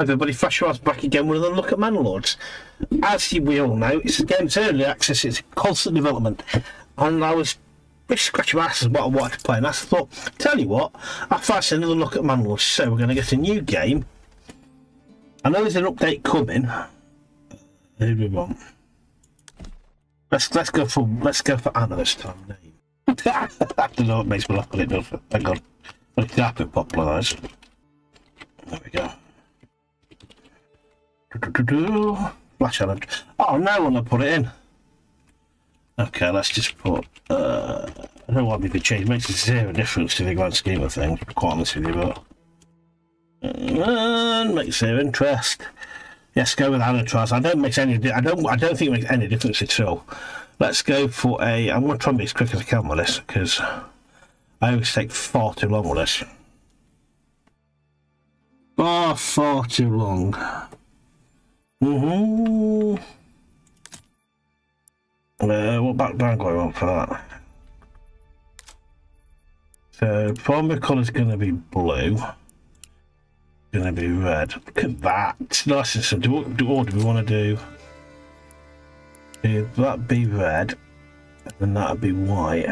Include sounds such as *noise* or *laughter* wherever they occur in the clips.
Everybody your eyes back again with another look at Manor Lords. As we all know, it's a game's early access, it's constant development. And I was just scratching my ass what I wanted to play, and I thought, tell you what, I'll fancy another look at Manor Lords, so we're going to get a new game. I know there's an update coming. Do we? Let's let's go for let's go for Anna this time. *laughs* I don't know what makes me laugh, but it does. Thank God. But it's carpet popularised. There we go. *laughs* Flash Island. Oh, no one will put it in. Okay, let's just put. Uh, I don't want me to change. It makes zero difference to the grand scheme of things. Quite honest with you, but. And make zero interest. Yes, go with Anatraz. I don't make any. I don't. I don't think it makes any difference at all. Let's go for a. I'm going to try and be as quick as I can with this because I always take far too long with this. Far, far too long. Mm-hmm. Uh, what background going on for that? So primary colour is going to be blue. Going to be red. Look at that. Nice and simple. Do, do, what do we want to do? do that be red, and then that would be white.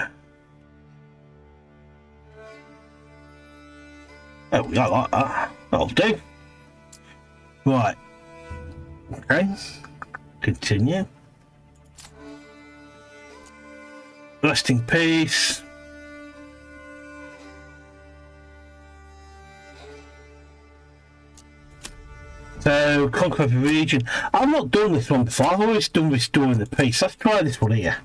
Oh, I like that. That'll do. Right. Okay. Continue. Rest in peace. So, conquer the region. I've not done this one before. I've always done restoring the peace. Let's try this one here.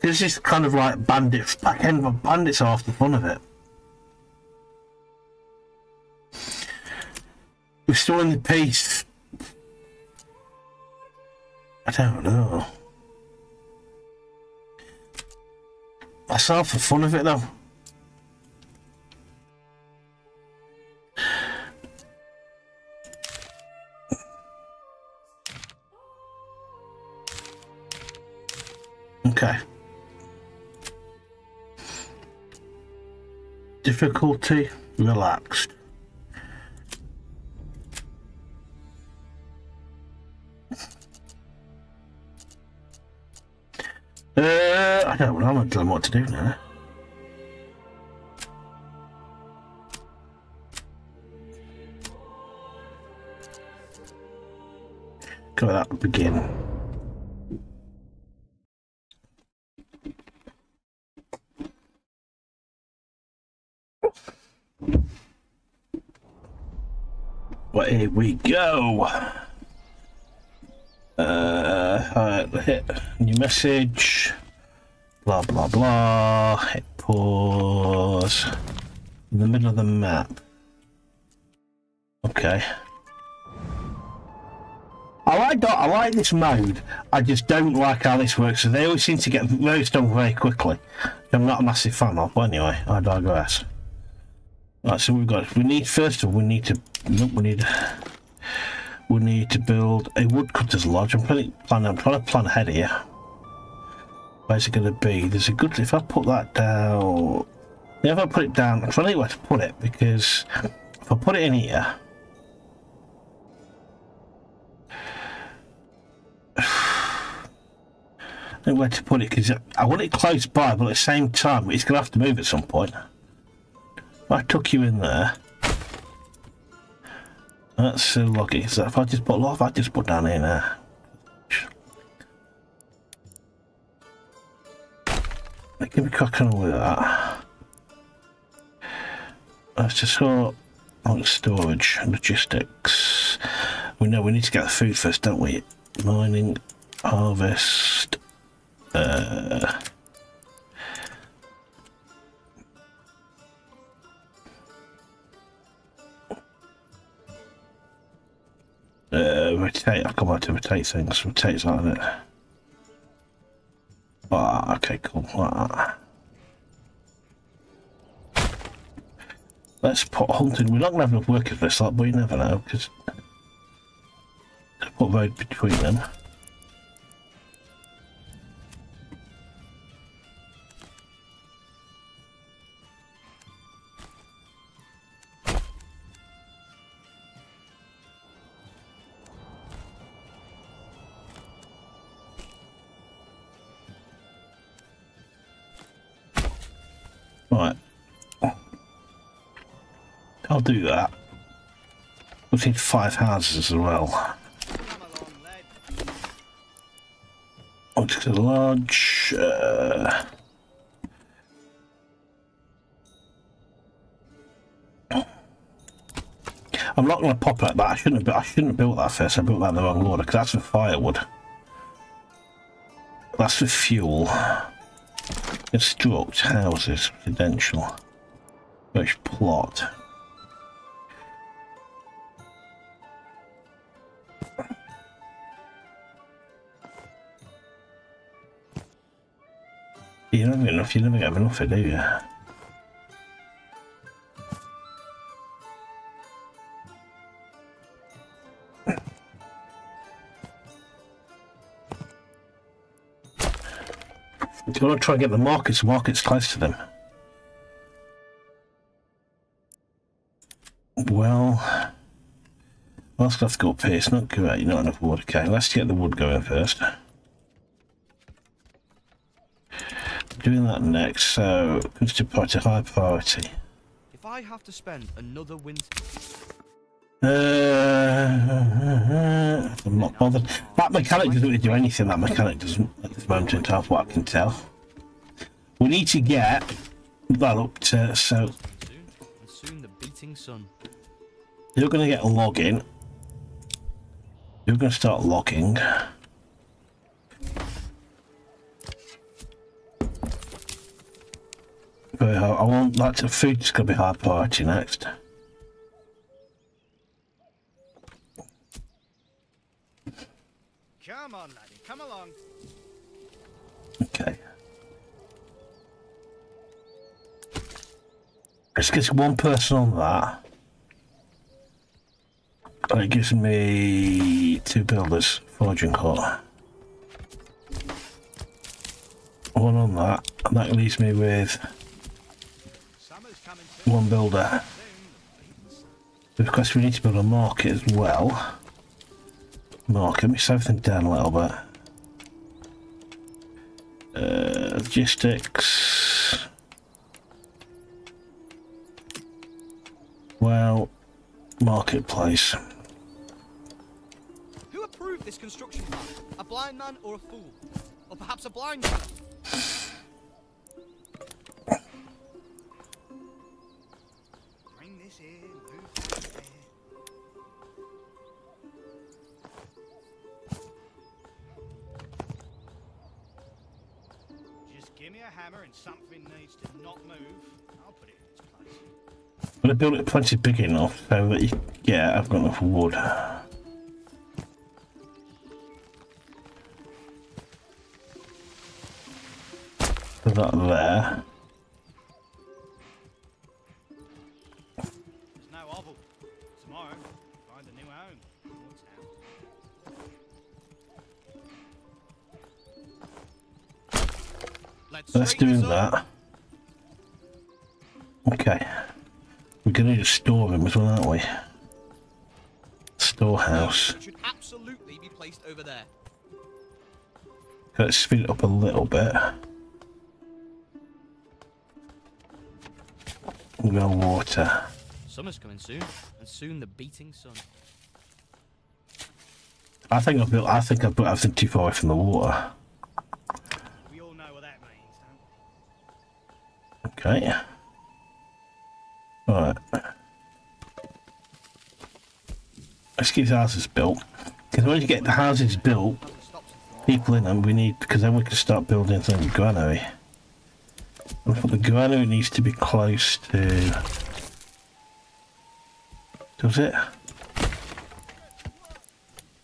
This is kind of like bandits, back end of bandits are half the fun of it. Restoring the peace. I don't know. Half the fun of it though. Okay. Difficulty relaxed. Not telling what to do now. Go that begin. Well, here we go. Uh, hit new message. Blah blah blah. Hit pause. In the middle of the map. Okay. I like that. I like this mode. I just don't like how this works. So they always seem to get very done very quickly. I'm not a massive fan of. But anyway, I digress. Right, so we've got. We need first of all. We need to. Nope, we need. We need to build a woodcutter's lodge. I'm planning. I'm trying to plan ahead here. Where's it going to be? There's a good. If I put that down. If I put it down, I'm trying to think where to put it because if I put it in here. *sighs* I don't know where to put it because I want it close by, but at the same time, it's going to have to move at some point. I took you in there. That's so lucky. So if I just put lot, if I just put down in there. I can be cracking on with that. Let's just sort on storage and logistics. We know we need to get the food first, don't we? Mining, harvest, uh, uh, rotate. I come back to rotate things. Rotate's on it. Ah, okay, cool. Ah. Let's put hunting. We're not going to have enough workers for this lot, but you never know, because put road between them. I'll do that. We need five houses as well. Along, lad. What's the lodge? Uh, I'm not going to pop like that. I shouldn't have. I shouldn't have built that first. I built that in the wrong order because that's for firewood. That's for fuel. Construct houses, residential. Which plot? You get enough. You never have enough, do you? Do you want to try and get the markets? Markets close to them. Well, let's have to go up here. It's not great. You're not enough wood. Okay, let's get the wood going first. Doing that next. So, to priority, high priority. If I have to spend another winter, Uh, I'm not bothered. That mechanic doesn't really do anything. That mechanic doesn't at this moment in time, what I can tell. We need to get that up to so soon, the beating sun. you're going to get a login. You're going to start logging. Hard. I want lots of food. food's going to be hard priority next. Come on, laddie, come along. Okay. Let's get one person on that. And it gives me two builders, forging hut. One on that, and that leaves me with Summer's coming soon. One builder. Because we need to build a market as well. Market, slow everything down a little bit. Uh, logistics. Well, marketplace. Who approved this construction plan? A blind man or a fool? Or perhaps a blind man? Just give me a hammer and something needs to not move. I'll put it in its place. But I built it plenty big enough so that you yeah, I've got enough wood. Put that there. Let's, do that. Okay. We're gonna need a storeroom as well, aren't we? Storehouse. Should absolutely be placed over there. Let's speed it up a little bit. No water. Summer's coming soon, and soon the beating sun. I think I've built. I think I've put everything too far away from the water. Okay. Alright. Let's get houses built. Because when you get the houses built, people in them, we need, because then we can start building some granary. And for the granary needs to be close to... Does it?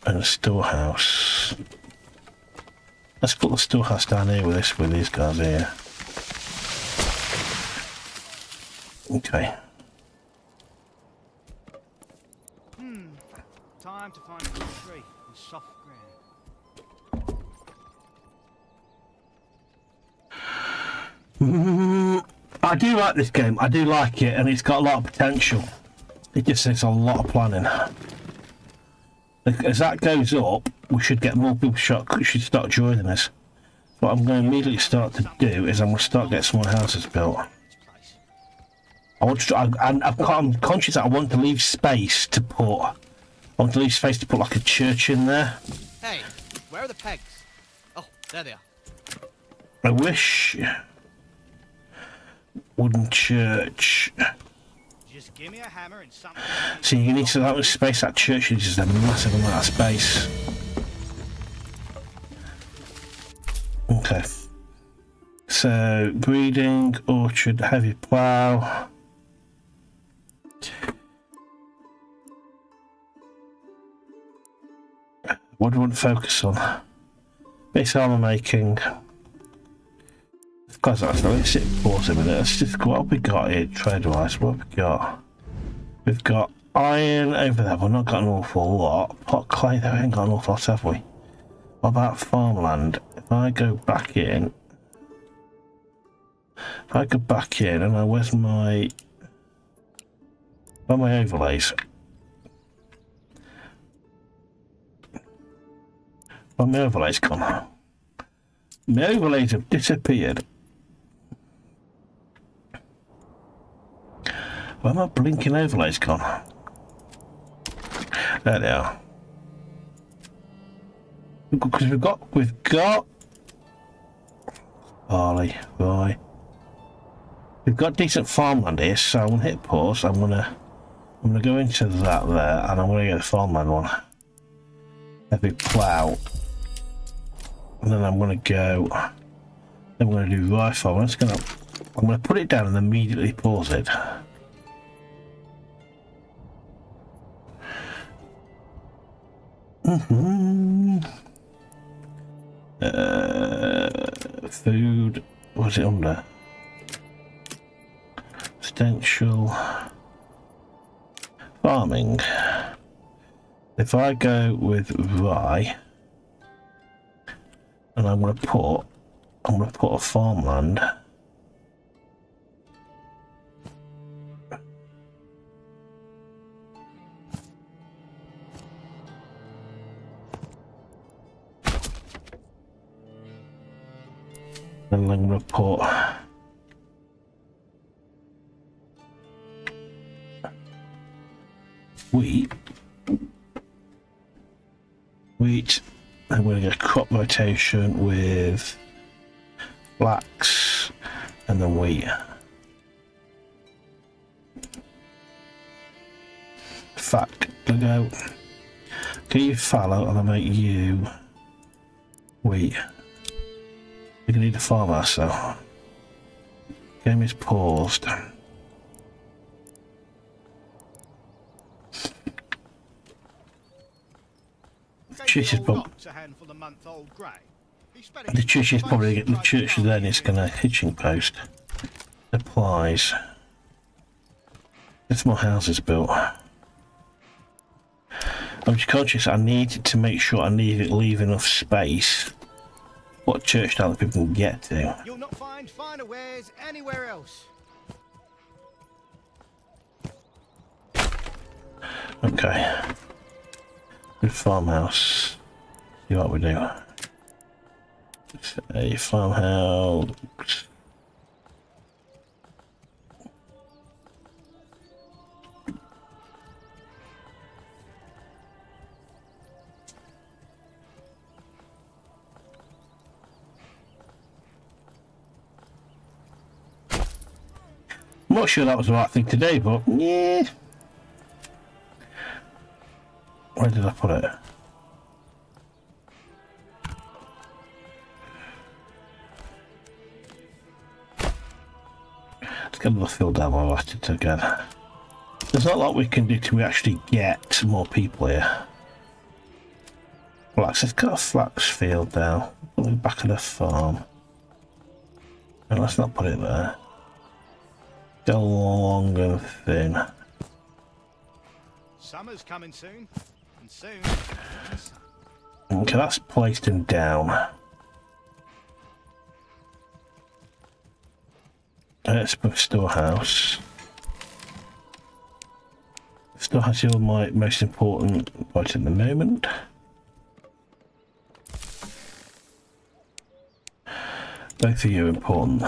And a storehouse. Let's put the storehouse down here with this, with these guys here. Okay. Hmm. Time to find a good tree and soft ground. I do like this game. I do like it, and it's got a lot of potential. It just takes a lot of planning. As that goes up, we should get more people shot. Should start joining us. What I'm going to immediately start to do is I'm going to start getting some more houses built. I want to. I, I'm, I'm conscious that I want to leave space to put. I want to leave space to put like a church in there. Hey, where are the pegs? Oh, there they are. I wish. Wooden church. Just give me a hammer and something. So you need to that much space. That church is just a massive amount of space. Okay. So breeding, orchard, heavy plough. What do you want to focus on? Base armor making. Guys, that's let's sit pause a minute. Let's just what have we got here trade wise? What have we got? We've got iron over there. We've not got an awful lot. Pot clay, there we ain't got an awful lot, have we? What about farmland? If I go back in, if I go back in, and I where's my where my overlays? Where my overlays gone? My overlays have disappeared. Where my blinking overlays gone? There they are. Because we've got, we've got barley, rye. We've got decent farmland here, so I'm gonna hit pause. I'm gonna, I'm gonna go into that there, and I'm gonna get the farmland one. Heavy plough, and then I'm gonna go. I'm gonna do rifle. I'm just gonna, I'm gonna put it down and immediately pause it. Mm-hmm. Uh, food. What's it under? Potential farming. If I go with rye, and I'm going to put, I'm going to put a farmland. And I'm going to put to rotation with blacks and then wheat. Fact, look out. Get you fallow and I'll make you wheat. You're gonna need a farmer, so game is paused. Church is probably the church is probably the church then is gonna hitching post applies. Get more houses built. I'm just conscious I need to make sure I need to leave enough space what church now that people can get to. You'll not find finer wares anywhere else. Okay. Good farmhouse. See what we do. It's a farmhouse. Not sure that was the right thing to do, but yeah. Where did I put it? Let's get another field down while at again. There's not a lot we can do to we actually get more people here. Flax, let's got a flax field down. It back of the farm. No, let's not put it there. Go long and thin. Summer's coming soon. Okay, that's placed him down. Uh, Let's put storehouse. Storehouse is my most important point at the moment. Both of you important.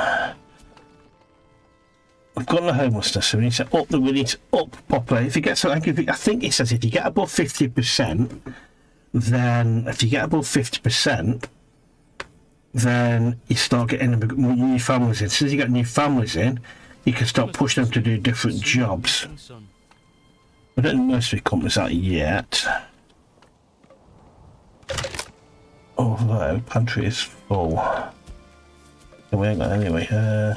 We've got the homelessness, so we need to up the we need to up populate. If you get so, I think it says if you get above fifty percent, then if you get above fifty percent, then you start getting new families in. As you get new families in, you can start pushing them to do different jobs. I don't know nursery companies out yet. Although pantry is full. We ain't got anyway. Uh,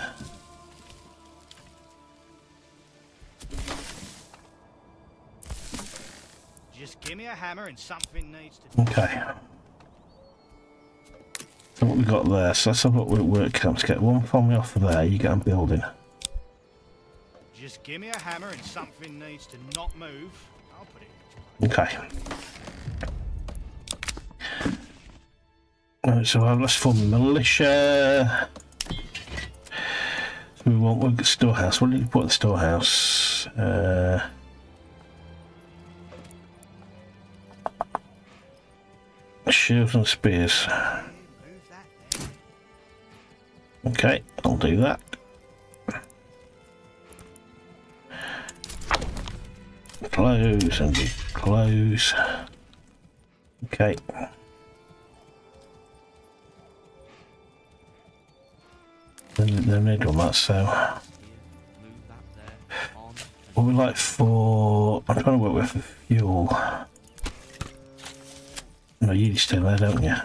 give me a hammer and something needs to. okay. So what we got there? So let's have a look at work camps. Get one family off of there. You get a building. Just give me a hammer and something needs to not move. I'll put it. Okay. Right, so let's form a militia. So we want we've storehouse. What did you put in the storehouse? Uh, shields and spears. Okay, I'll do that. Close and close. Okay. Then the middle that so. Uh, On. what we like for I'm trying to work with fuel. No, you stay there, don't you?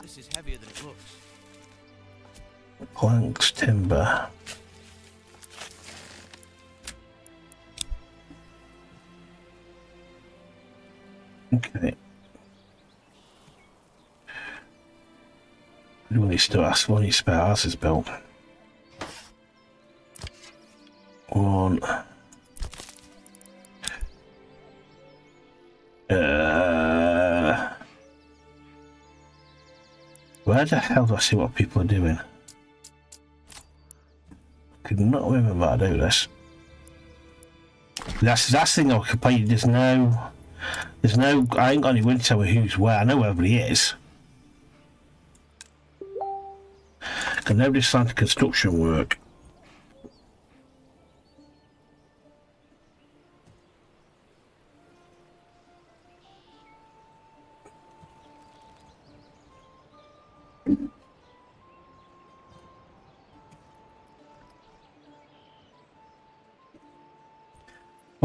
This is heavier than it looks. Planks, timber. Okay. We need to ask one of your spare houses built. One. Uh, where the hell do I see what people are doing? could not remember how to do this. That's the thing I could play. There's no, there's no. I ain't got any to tell who's where. I know where everybody is. And nobody's started construction work.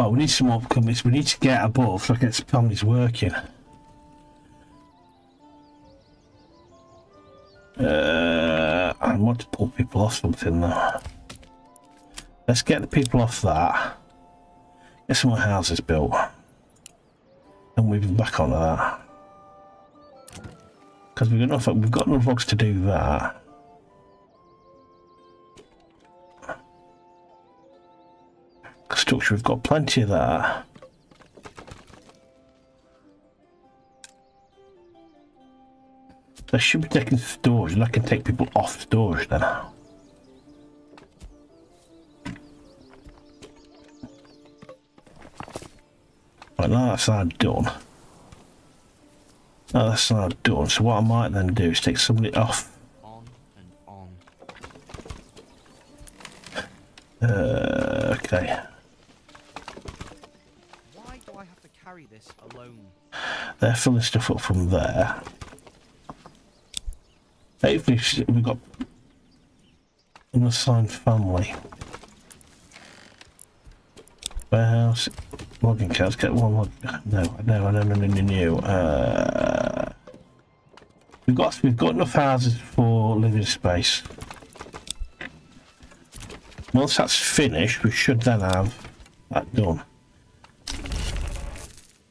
We need some more companies. We need to get above so I get some working. Uh, I want to pull people off something though. Let's get the people off that. Get some more houses built. And we move back onto that. Because we've got enough we've got enough logs to do that. Structure, we've got plenty of that. They should be taking storage, and I can take people off storage then. Right, now that's now done. Now that's now done, so what I might then do is take somebody off. On and on. Uh, okay. They're filling stuff up from there. Hopefully we've got an assigned family. Warehouse, logging counts, get one log. No, no, no, no, no, no, no. Uh, we've got we've got enough houses for living space. Once that's finished, we should then have that done.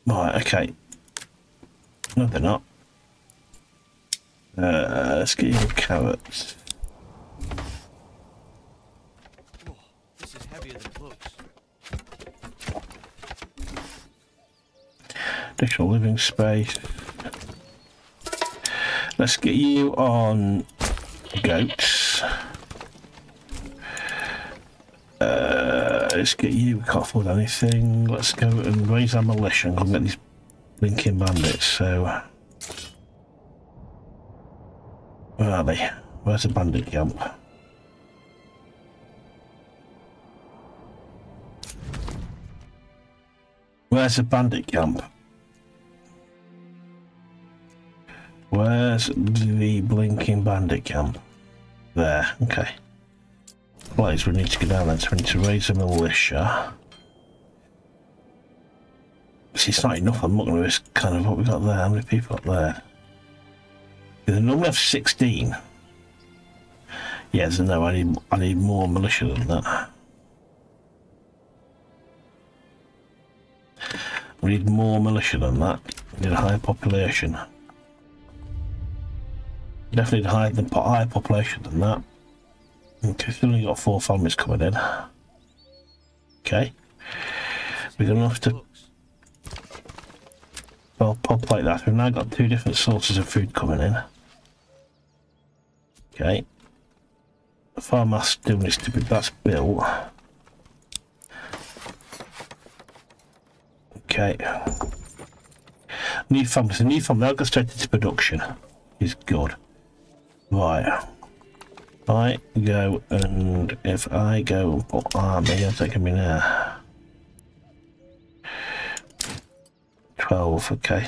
Right, okay. No, they're not. Uh, let's get you carrots. Additional living space. Let's get you on goats. Uh, let's get you. We can't afford anything. Let's go and raise our militia and go and get these Blinking bandits, so... Where are they? Where's the bandit camp? Where's the bandit camp? Where's the blinking bandit camp? There, okay. Place we need to go down there, so we need to raise the militia. See, it's not enough, I'm going to risk kind of what we got there. How many people up there? They normally have 16. Yes, no, I need, I need more militia than that. We need more militia than that. We need a higher population. Definitely higher than higher population than that. Okay, still only got four families coming in. Okay. We're gonna have to well pop like that. We've now got two different sources of food coming in. Okay. The farmhouse still needs to be that's built. Okay. New families. The new family now go straight into production. Is good. Right. I go and if I go put army, that's taking me now. 12, okay.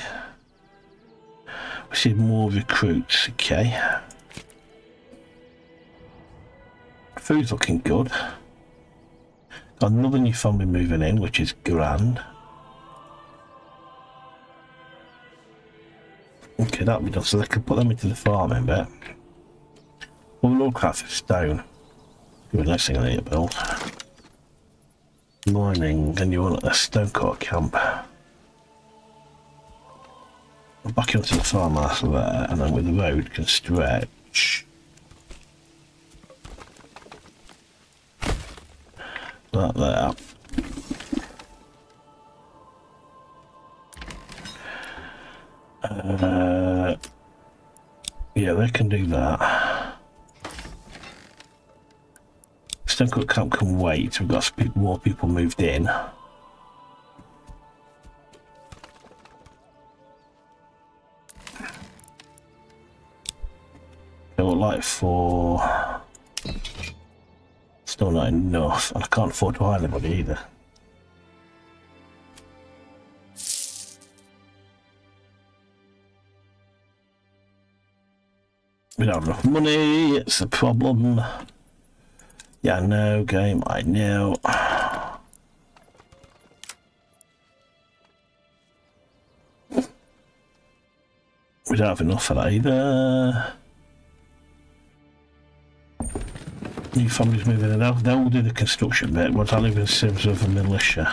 We see more recruits, okay. Food's looking good. Got another new family moving in, which is grand. Okay, that'll be done. So they can put them into the farming bit. Well, at for stone. The next thing I need to build. Mining, and you want a stone cut camp back into the farmhouse there, and then with the road can stretch. That there. Uh, yeah, they can do that. Stonecourt Camp can wait. We've got more people moved in. For still not enough and I can't afford to hire anybody either. We don't have enough money, it's a problem. Yeah, no game, I know. We don't have enough for that either. New families moving in. They'll, they'll do the construction bit, but I live in Sims of a militia.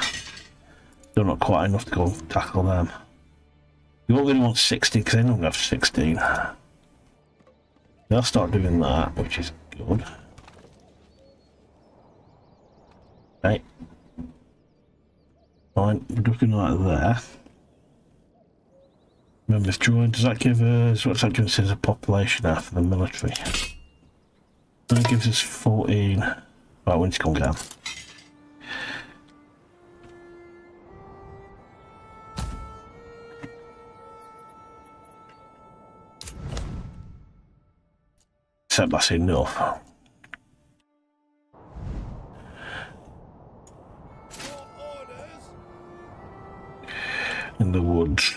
They're not quite enough to go tackle them. You won't really want 60 because they don't have 16. They'll start doing that, which is good. Right. Fine, we're looking like that. Members joined, does that give us, what's that consider population after the military? That gives us 14. Right, to come down. Except that's enough. In the woods.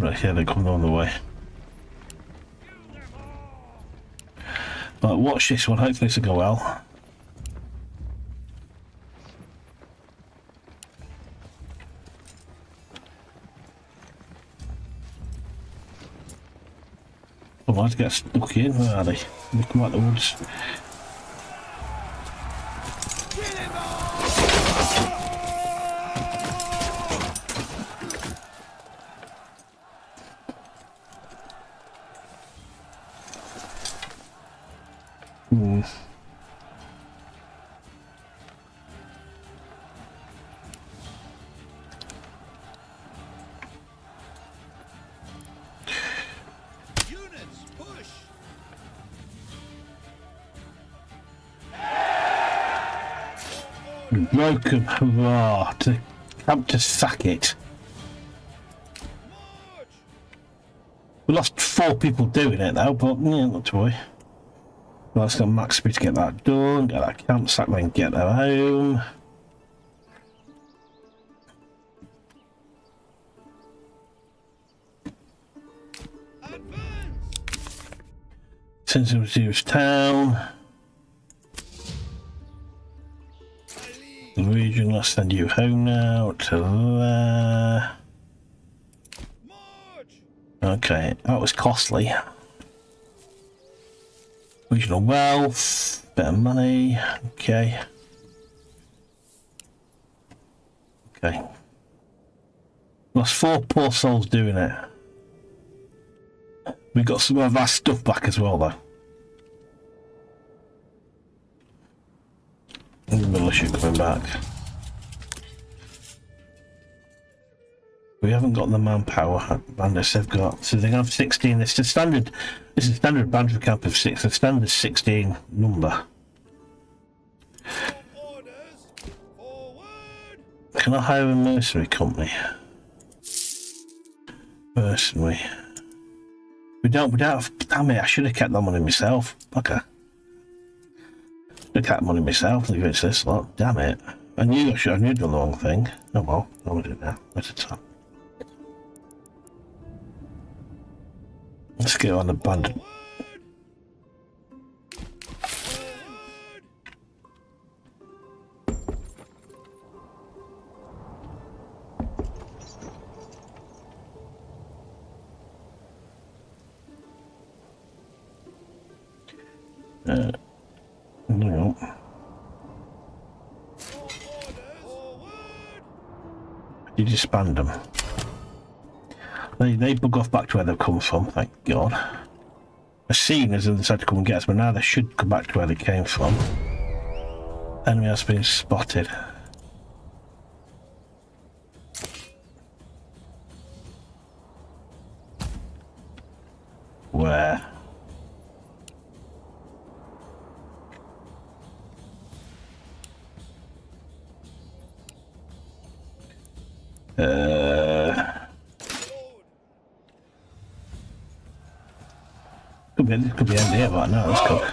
Right here, they're coming on the way. But watch this one, hopefully this will go well. Oh, I to get stuck in, where are they? They come out the woods. Broken hurrah to come to sack it. We lost four people doing it though, but yeah, not to worry. Well, let's go max speed to get that done, get that campsite, then get her home. Since it was Town. Region, let's send you home now to there. Okay, that was costly. Regional wealth, bit of money, okay. Okay. Lost four poor souls doing it. We got some of our stuff back as well though. Back. We haven't got the manpower bandits they've got. So they have 16. It's a standard, it's a standard bandit camp of six, a standard 16 number. Can I hire a mercenary company? Mercenary. We don't, we don't have, damn it, I should have kept that money myself. Okay. Have kept money myself, leave it this lot. Damn it. I knew I should, I knew the wrong thing. Oh well, I'll do it now. At a time. Let's get on the bandit. Back to where they've come from, thank God. As seen as they decided to come and get us, but now they should come back to where they came from. Enemy has been spotted. good. It could be empty here but now. Let's cook.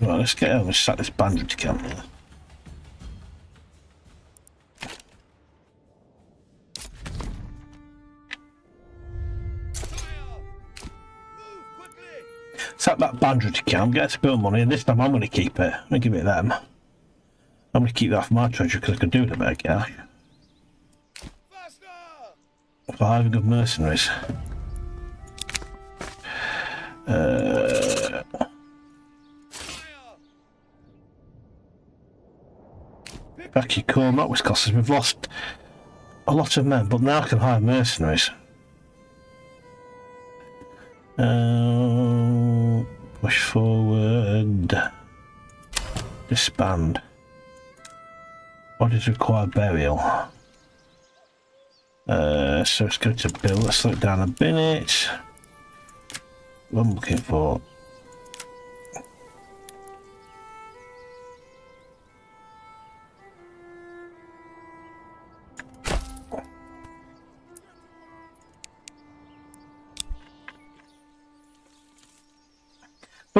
Right, let's get over, sack this bandage camp there. 500 cam, get a spill money, and this time I'm going to keep it. I'm going to give it them. I'm going to keep that for my treasure because I could do it a bit of cash. Hiring of mercenaries. Uh... Back you core, that was costing. We've lost a lot of men, but now I can hire mercenaries. Uh push forward. Disband. Bodies require burial. Uh, so let's go to build. Let's it down a minute. What I'm looking for.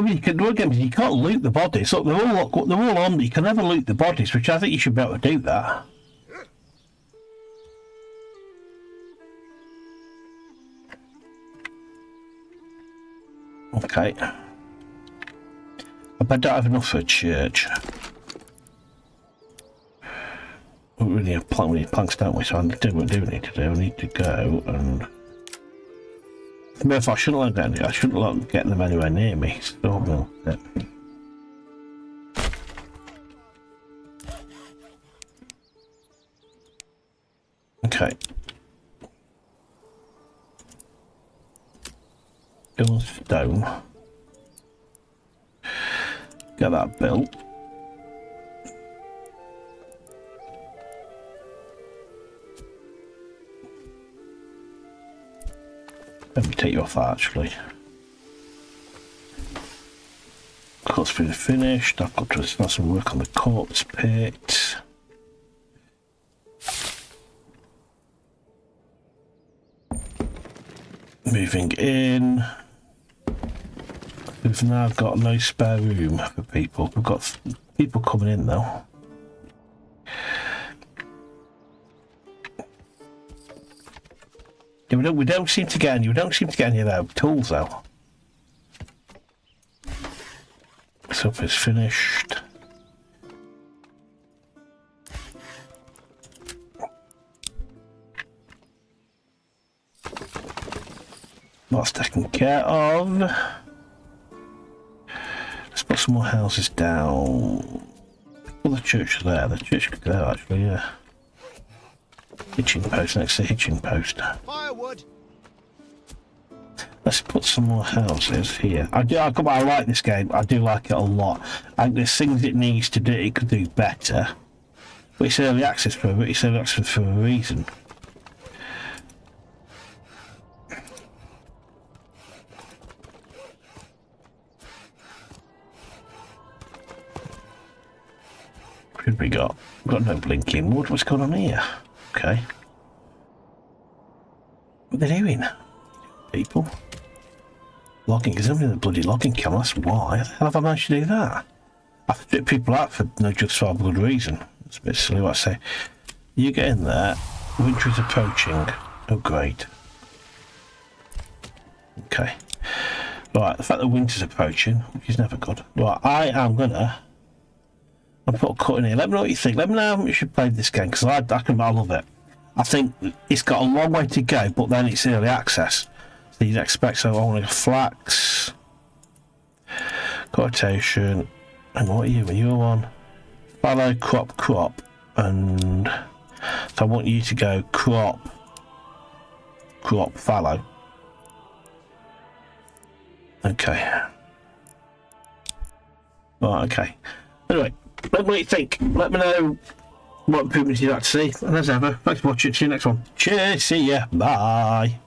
I mean, you can, again, you can't loot the bodies. Look, they're all they're all on. You can never loot the bodies, which I think you should be able to do that. Okay. I don't have enough for a church. We really have plank, we need planks, don't we? So I do what do we need to do. We need to go and if I shouldn't let them, I shouldn't let them get them anywhere near me. So don't it. Okay. Build stone. Get that built. Let me take you off that actually. Court's been finished. I've got to start some work on the corpse pit. Moving in. We've now got no spare room for people. We've got people coming in though. Yeah, we don't we don't seem to get any we don't seem to get any of our tools though. Supper's is finished. That's taken care of. Let's put some more houses down. Well, the church there. The church could go actually, yeah. Hitching post next to hitching post. Let's put some more houses here. I do. I, I like this game. I do like it a lot. I think there's things it needs to do. It could do better. But it's early access for. It's early access for a reason. What we got? We've got no blinking wood. What's going on here? Okay. What are they doing? People? Logging, because I'm in the bloody logging camera, that's why. How hell have I managed to do that? I fit people out for no justifiable good reason. It's a bit silly what I say. You get in there, winter is approaching. Oh great. Okay. Right, the fact that winter's approaching, which is never good. Right, I am gonna I put a cut in here. Let me know what you think. Let me know how you should play this game because I, I can I love it. I think it's got a long way to go, but then it's early access. So I want to flax, quotation, and what are you? Are you one? Fallow crop crop, and so I want you to go crop crop fallow. Okay. Right, okay. Anyway, let me you think. Let me know what improvements you'd like to see. And as ever, thanks for watching. See you next one. Cheers. See ya. Bye.